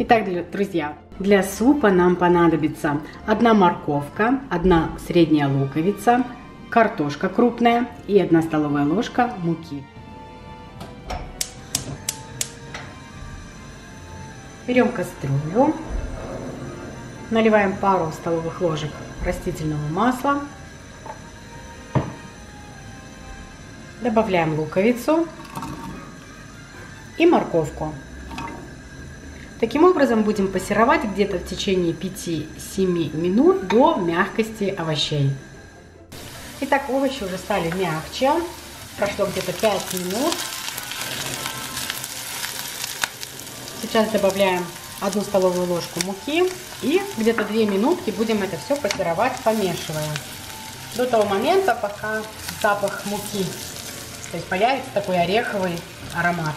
Итак, друзья, для супа нам понадобится одна морковка, одна средняя луковица, картошка крупная и одна столовая ложка муки. Берем кастрюлю, наливаем пару столовых ложек растительного масла, добавляем луковицу и морковку. Таким образом будем пассеровать где-то в течение 5-7 минут до мягкости овощей. Итак, овощи уже стали мягче. Прошло где-то 5 минут. Сейчас добавляем одну столовую ложку муки и где-то 2 минутки будем это все пассеровать, помешивая. До того момента, пока запах муки, то есть появится такой ореховый аромат.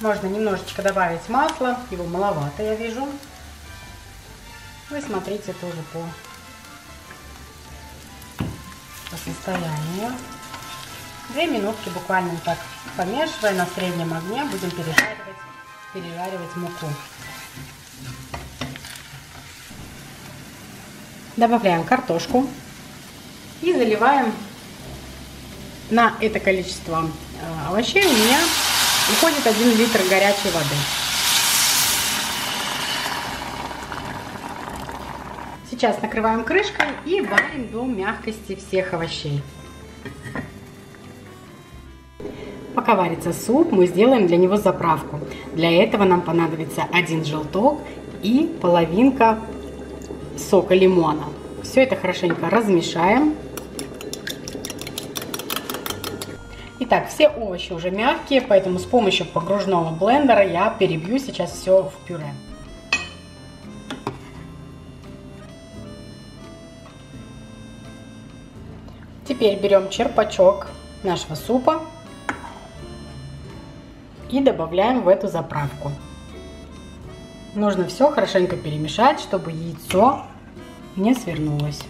Можно немножечко добавить масла, его маловато, я вижу. Вы смотрите тоже по, по состоянию. Две минутки буквально так помешивая на среднем огне, будем пережаривать, пережаривать муку. Добавляем картошку и заливаем на это количество э, овощей у меня уходит 1 литр горячей воды. Сейчас накрываем крышкой и варим до мягкости всех овощей. Пока варится суп, мы сделаем для него заправку. Для этого нам понадобится один желток и половинка сока лимона. Все это хорошенько размешаем. Итак, все овощи уже мягкие, поэтому с помощью погружного блендера я перебью сейчас все в пюре. Теперь берем черпачок нашего супа и добавляем в эту заправку. Нужно все хорошенько перемешать, чтобы яйцо не свернулось.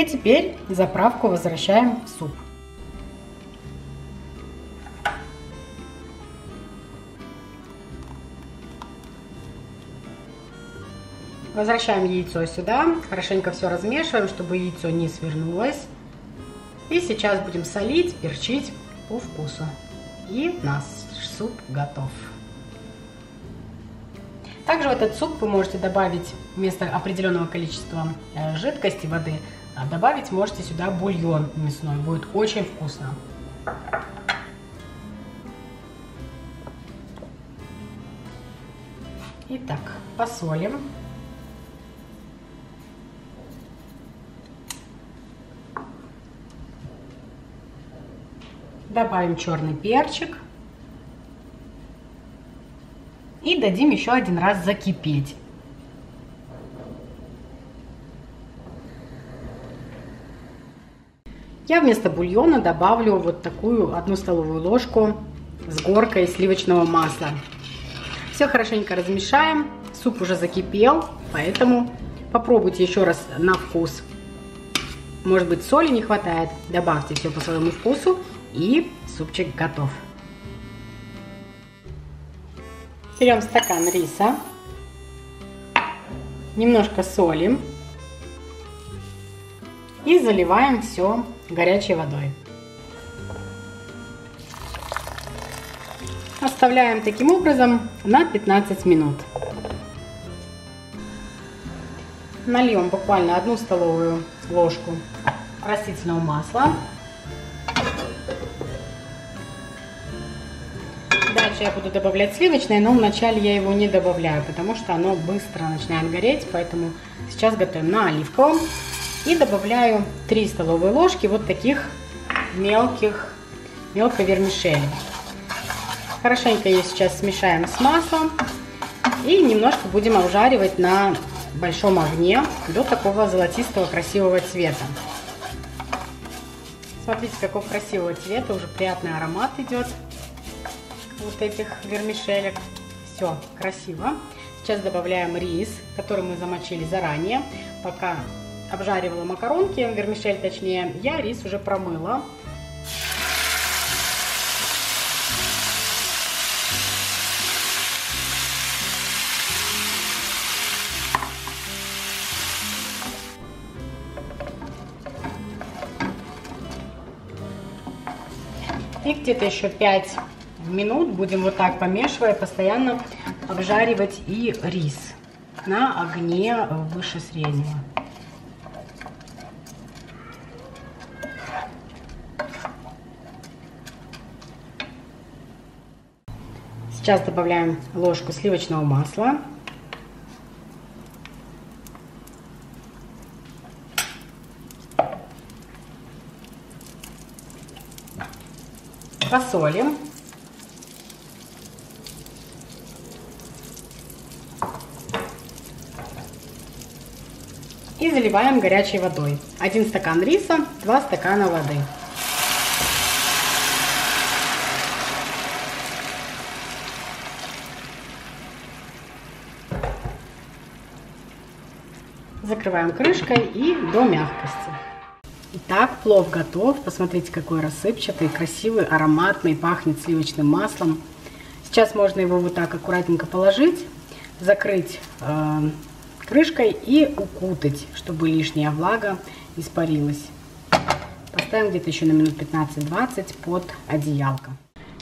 И теперь заправку возвращаем в суп. Возвращаем яйцо сюда, хорошенько все размешиваем, чтобы яйцо не свернулось. И сейчас будем солить, перчить по вкусу. И наш суп готов. Также в этот суп вы можете добавить вместо определенного количества э, жидкости воды добавить можете сюда бульон мясной, будет очень вкусно. Итак, посолим. Добавим черный перчик. И дадим еще один раз закипеть. Я вместо бульона добавлю вот такую одну столовую ложку с горкой сливочного масла. Все хорошенько размешаем. Суп уже закипел, поэтому попробуйте еще раз на вкус. Может быть соли не хватает, добавьте все по своему вкусу и супчик готов. Берем стакан риса, немножко солим и заливаем все горячей водой. Оставляем таким образом на 15 минут. Нальем буквально одну столовую ложку растительного масла. Дальше я буду добавлять сливочное, но вначале я его не добавляю, потому что оно быстро начинает гореть, поэтому сейчас готовим на оливковом. И добавляю 3 столовые ложки вот таких мелких, мелкой вермишели. Хорошенько ее сейчас смешаем с маслом. И немножко будем обжаривать на большом огне до такого золотистого красивого цвета. Смотрите, какого красивого цвета, уже приятный аромат идет вот этих вермишелек. Все красиво. Сейчас добавляем рис, который мы замочили заранее. Пока обжаривала макаронки, вермишель точнее, я рис уже промыла. И где-то еще 5 минут будем вот так помешивая, постоянно обжаривать и рис на огне выше среднего. Сейчас добавляем ложку сливочного масла. Посолим. И заливаем горячей водой. Один стакан риса, два стакана воды. Закрываем крышкой и до мягкости. Итак, плов готов. Посмотрите, какой рассыпчатый, красивый, ароматный, пахнет сливочным маслом. Сейчас можно его вот так аккуратненько положить, закрыть э, крышкой и укутать, чтобы лишняя влага испарилась. Поставим где-то еще на минут 15-20 под одеялко.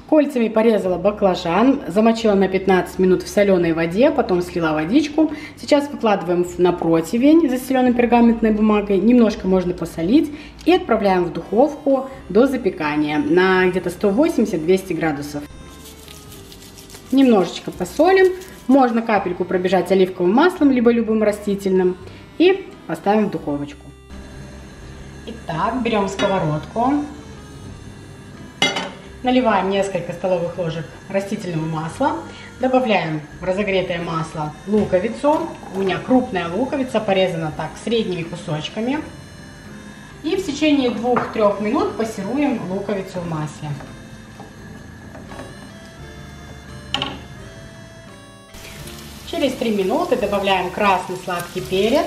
Кольцами порезала баклажан, замочила на 15 минут в соленой воде, потом слила водичку. Сейчас выкладываем на противень, застеленный пергаментной бумагой, немножко можно посолить и отправляем в духовку до запекания на где-то 180-200 градусов. Немножечко посолим, можно капельку пробежать оливковым маслом, либо любым растительным и поставим в духовочку. Итак, берем сковородку, Наливаем несколько столовых ложек растительного масла. Добавляем в разогретое масло луковицу. У меня крупная луковица, порезана так средними кусочками. И в течение 2-3 минут пассируем луковицу в масле. Через 3 минуты добавляем красный сладкий перец,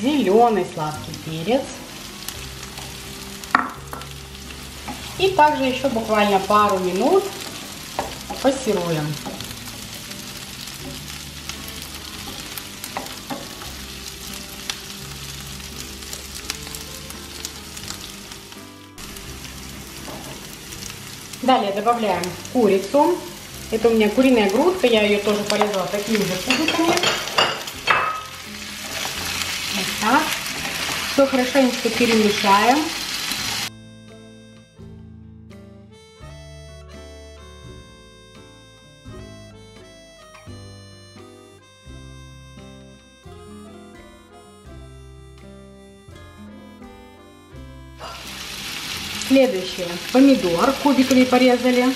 зеленый сладкий перец, И также еще буквально пару минут пассируем. Далее добавляем курицу. Это у меня куриная грудка, я ее тоже порезала такими же кубиками. Вот так. Все хорошенечко перемешаем. Следующее. Помидор кубиками порезали.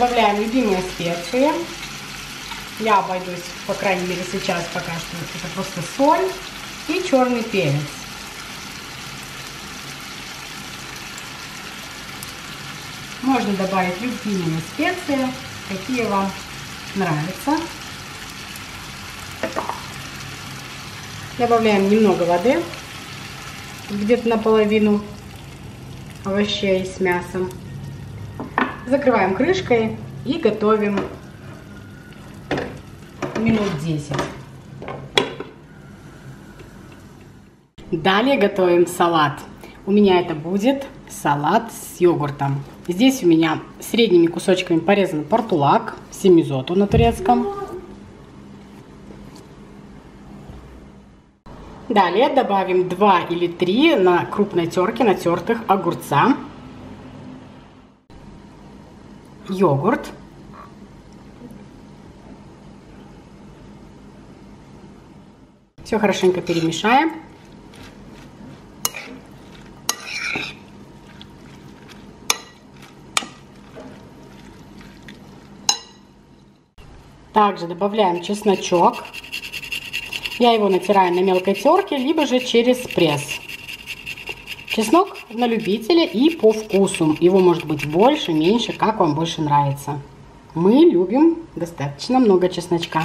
Добавляем любимые специи. Я обойдусь, по крайней мере сейчас пока что, это просто соль и черный перец. Можно добавить любимые специи, какие вам нравятся. Добавляем немного воды, где-то наполовину овощей с мясом. Закрываем крышкой и готовим минут 10. Далее готовим салат. У меня это будет салат с йогуртом. Здесь у меня средними кусочками порезан портулак, семизоту на турецком. Далее добавим 2 или 3 на крупной терке натертых огурца, йогурт, все хорошенько перемешаем. Также добавляем чесночок. Я его натираю на мелкой терке, либо же через пресс. Чеснок на любителя и по вкусу. Его может быть больше, меньше, как вам больше нравится. Мы любим достаточно много чесночка.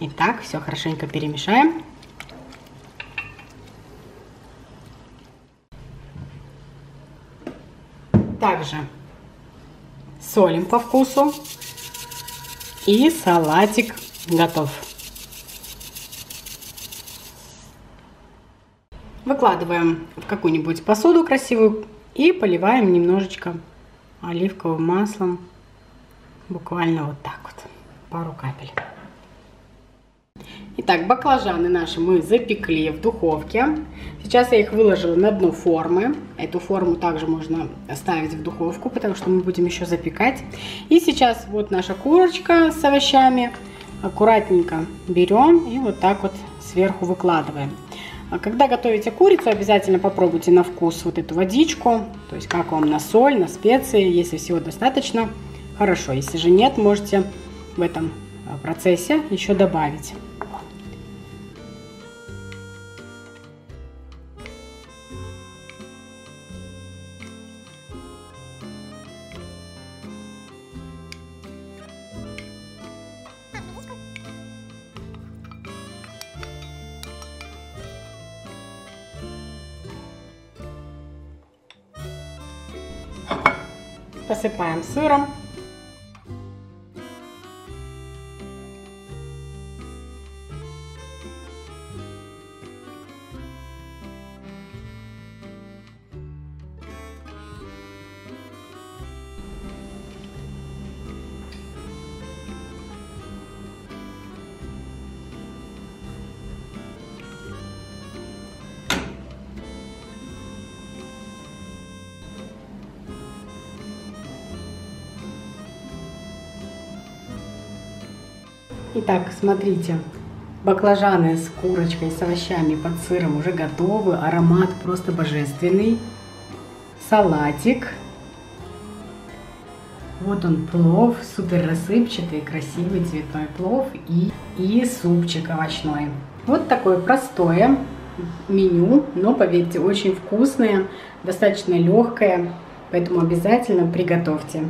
Итак, все хорошенько перемешаем. Также солим по вкусу. И салатик готов. Выкладываем в какую-нибудь посуду красивую и поливаем немножечко оливковым маслом. Буквально вот так вот, пару капель. Итак, баклажаны наши мы запекли в духовке. Сейчас я их выложила на дно формы. Эту форму также можно оставить в духовку, потому что мы будем еще запекать. И сейчас вот наша курочка с овощами. Аккуратненько берем и вот так вот сверху выкладываем. А когда готовите курицу, обязательно попробуйте на вкус вот эту водичку. То есть как вам на соль, на специи. Если всего достаточно, хорошо. Если же нет, можете в этом процессе еще добавить. Посыпаем сыром. Итак, смотрите, баклажаны с курочкой, с овощами, под сыром уже готовы. Аромат просто божественный. Салатик. Вот он плов, супер рассыпчатый, красивый цветной плов и, и супчик овощной. Вот такое простое меню, но поверьте, очень вкусное, достаточно легкое, поэтому обязательно приготовьте.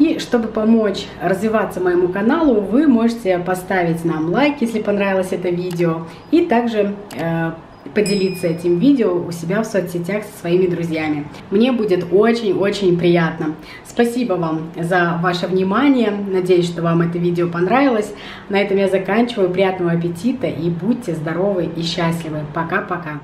И чтобы помочь развиваться моему каналу, вы можете поставить нам лайк, если понравилось это видео, и также э, поделиться этим видео у себя в соцсетях со своими друзьями. Мне будет очень-очень приятно. Спасибо вам за ваше внимание. Надеюсь, что вам это видео понравилось. На этом я заканчиваю. Приятного аппетита и будьте здоровы и счастливы. Пока-пока.